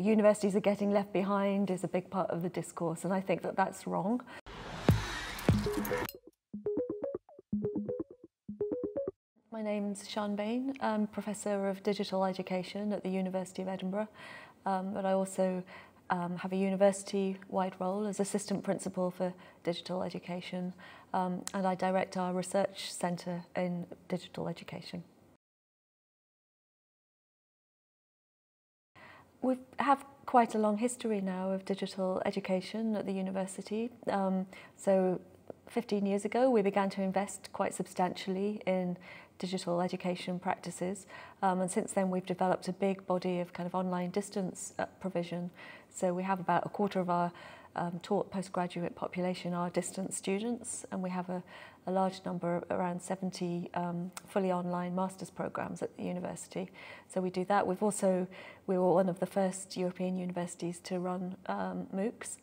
Universities are getting left behind is a big part of the discourse, and I think that that's wrong. My name's Siân Bayne. I'm Professor of Digital Education at the University of Edinburgh, um, but I also um, have a university-wide role as Assistant Principal for Digital Education, um, and I direct our research centre in digital education. We have quite a long history now of digital education at the university. Um, so 15 years ago, we began to invest quite substantially in digital education practices. Um, and since then, we've developed a big body of kind of online distance uh, provision. So we have about a quarter of our um, taught postgraduate population are distance students, and we have a, a large number, around 70 um, fully online master's programs at the university. So we do that. We've also, we were one of the first European universities to run um, MOOCs.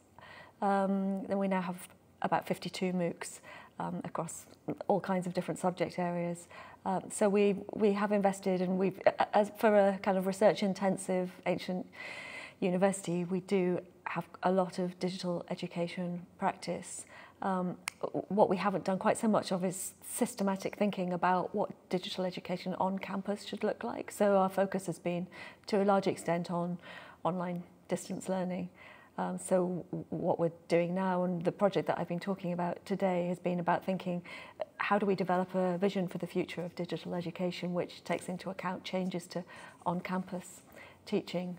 Um, and we now have about 52 MOOCs um, across all kinds of different subject areas. Um, so we, we have invested and we've, as for a kind of research intensive ancient university, we do have a lot of digital education practice. Um, what we haven't done quite so much of is systematic thinking about what digital education on campus should look like. So our focus has been to a large extent on online distance learning. Um, so what we're doing now and the project that I've been talking about today has been about thinking how do we develop a vision for the future of digital education which takes into account changes to on-campus teaching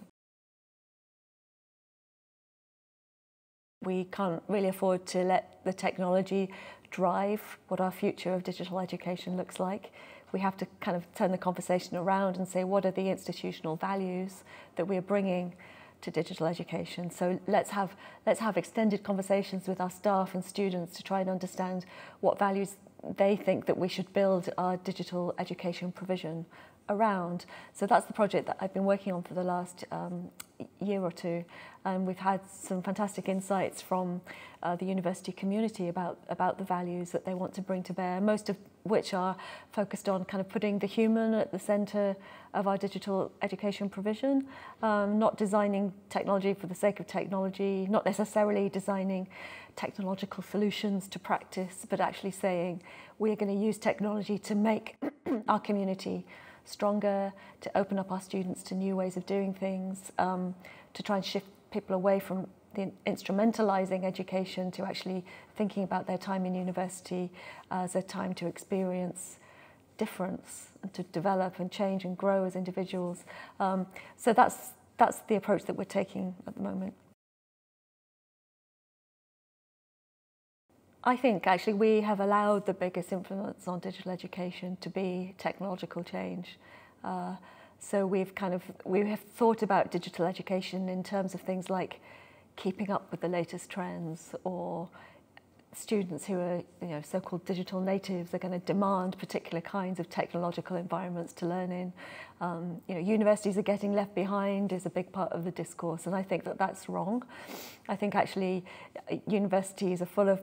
We can't really afford to let the technology drive what our future of digital education looks like. We have to kind of turn the conversation around and say what are the institutional values that we're bringing to digital education. So let's have, let's have extended conversations with our staff and students to try and understand what values they think that we should build our digital education provision around. So that's the project that I've been working on for the last um, year or two. And we've had some fantastic insights from uh, the university community about, about the values that they want to bring to bear, most of which are focused on kind of putting the human at the centre of our digital education provision, um, not designing technology for the sake of technology, not necessarily designing technological solutions to practice, but actually saying we're going to use technology to make our community stronger, to open up our students to new ways of doing things, um, to try and shift people away from the instrumentalizing education to actually thinking about their time in university as a time to experience difference and to develop and change and grow as individuals. Um, so that's, that's the approach that we're taking at the moment. I think actually we have allowed the biggest influence on digital education to be technological change. Uh, so we've kind of, we have thought about digital education in terms of things like keeping up with the latest trends or students who are you know so-called digital natives are going to demand particular kinds of technological environments to learn in um, you know universities are getting left behind is a big part of the discourse and I think that that's wrong I think actually uh, universities are full of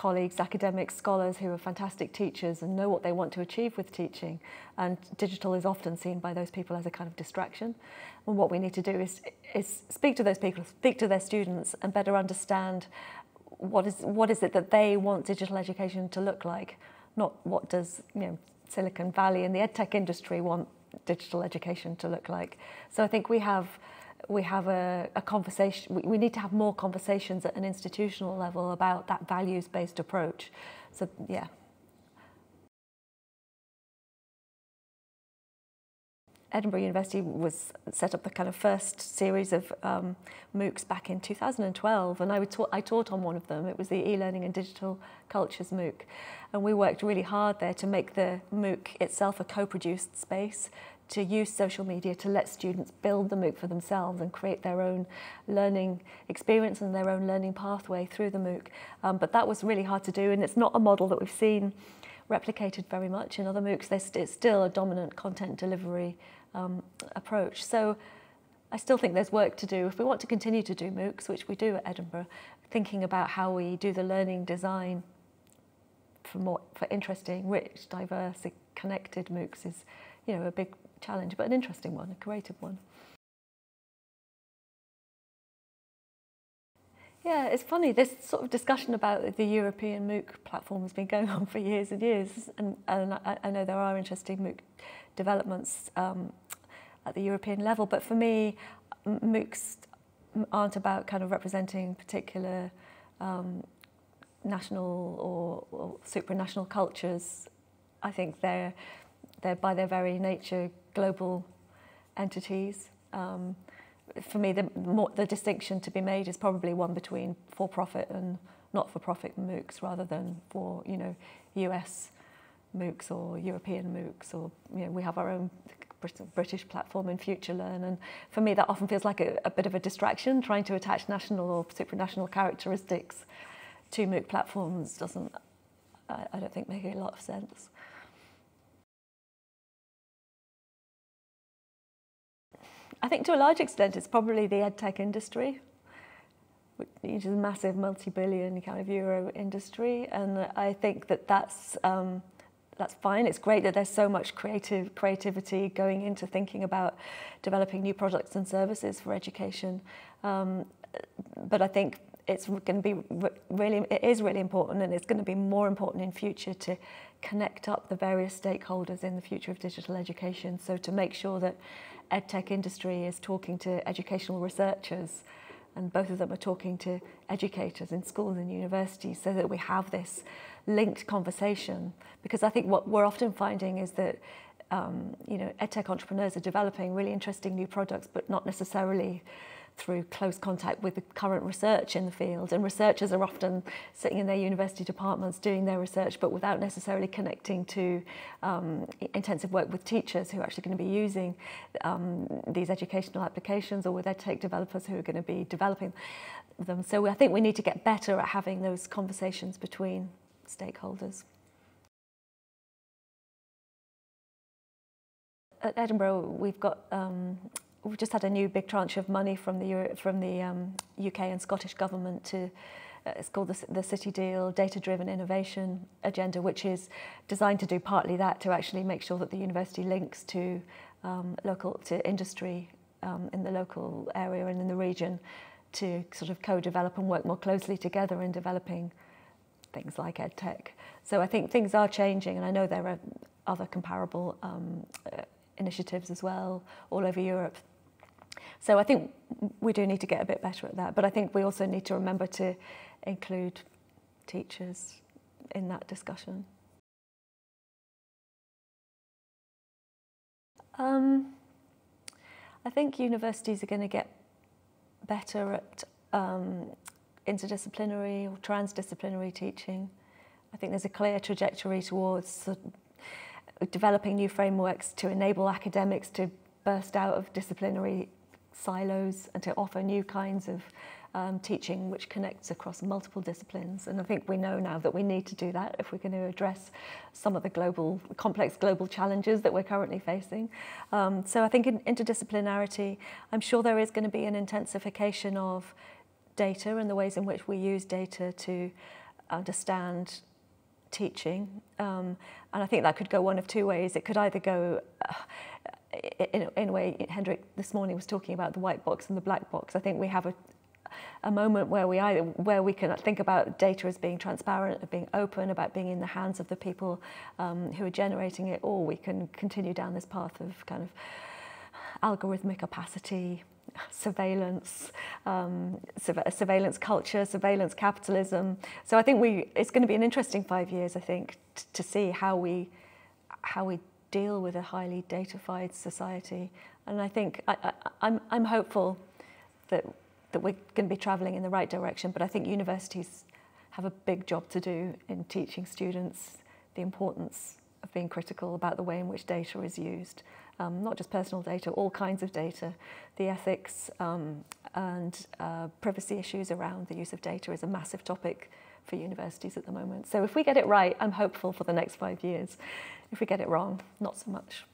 colleagues, academics, scholars who are fantastic teachers and know what they want to achieve with teaching. And digital is often seen by those people as a kind of distraction. And what we need to do is, is speak to those people, speak to their students and better understand what is, what is it that they want digital education to look like, not what does you know, Silicon Valley and the edtech industry want digital education to look like. So I think we have we have a, a conversation, we, we need to have more conversations at an institutional level about that values-based approach. So, yeah. Edinburgh University was set up the kind of first series of um, MOOCs back in 2012 and I, would ta I taught on one of them. It was the e-learning and digital cultures MOOC and we worked really hard there to make the MOOC itself a co-produced space to use social media to let students build the MOOC for themselves and create their own learning experience and their own learning pathway through the MOOC. Um, but that was really hard to do and it's not a model that we've seen replicated very much in other MOOCs. It's still a dominant content delivery um, approach. So I still think there's work to do. If we want to continue to do MOOCs, which we do at Edinburgh, thinking about how we do the learning design for more for interesting, rich, diverse, connected MOOCs is, you know, a big challenge, but an interesting one, a creative one. Yeah, it's funny. This sort of discussion about the European MOOC platform has been going on for years and years, and, and I, I know there are interesting MOOC developments um, at the European level, but for me, MOOCs aren't about kind of representing particular um, national or, or supranational cultures. I think they're, they're by their very nature global entities. Um, for me, the, more, the distinction to be made is probably one between for-profit and not-for-profit MOOCs rather than for, you know, US MOOCs or European MOOCs or, you know, we have our own British platform in FutureLearn. And for me, that often feels like a, a bit of a distraction, trying to attach national or supranational characteristics to MOOC platforms doesn't, I, I don't think, make a lot of sense. I think to a large extent it's probably the edtech industry, which is a massive multi-billion kind of euro industry, and I think that that's um, that's fine. It's great that there's so much creative creativity going into thinking about developing new products and services for education. Um, but I think it's going to be really, it is really important and it's going to be more important in future to connect up the various stakeholders in the future of digital education. So to make sure that edtech industry is talking to educational researchers and both of them are talking to educators in schools and universities so that we have this linked conversation. Because I think what we're often finding is that um, you know, edtech entrepreneurs are developing really interesting new products, but not necessarily through close contact with the current research in the field. And researchers are often sitting in their university departments doing their research, but without necessarily connecting to um, intensive work with teachers who are actually going to be using um, these educational applications or with edtech developers who are going to be developing them. So I think we need to get better at having those conversations between stakeholders. At Edinburgh, we've got um, we've just had a new big tranche of money from the Euro from the um, UK and Scottish government to uh, it's called the, the City Deal Data-Driven Innovation Agenda, which is designed to do partly that to actually make sure that the university links to um, local to industry um, in the local area and in the region to sort of co-develop and work more closely together in developing things like EdTech. So I think things are changing, and I know there are other comparable um, uh, initiatives as well all over Europe So I think we do need to get a bit better at that. But I think we also need to remember to include teachers in that discussion. Um, I think universities are going to get better at um, interdisciplinary or transdisciplinary teaching. I think there's a clear trajectory towards developing new frameworks to enable academics to burst out of disciplinary silos and to offer new kinds of um, teaching which connects across multiple disciplines. And I think we know now that we need to do that if we're going to address some of the global, complex global challenges that we're currently facing. Um, so I think in interdisciplinarity, I'm sure there is going to be an intensification of data and the ways in which we use data to understand teaching. Um, and I think that could go one of two ways. It could either go uh, in, in a way, Hendrik this morning was talking about the white box and the black box. I think we have a, a moment where we either where we can think about data as being transparent, of being open, about being in the hands of the people um, who are generating it, or we can continue down this path of kind of algorithmic opacity, surveillance, um, surveillance culture, surveillance capitalism. So I think we it's going to be an interesting five years, I think, to see how we how we deal with a highly datafied society. And I think I, I, I'm, I'm hopeful that, that we're going to be travelling in the right direction, but I think universities have a big job to do in teaching students the importance of being critical about the way in which data is used. Um, not just personal data, all kinds of data. The ethics um, and uh, privacy issues around the use of data is a massive topic for universities at the moment. So if we get it right, I'm hopeful for the next five years. If we get it wrong, not so much.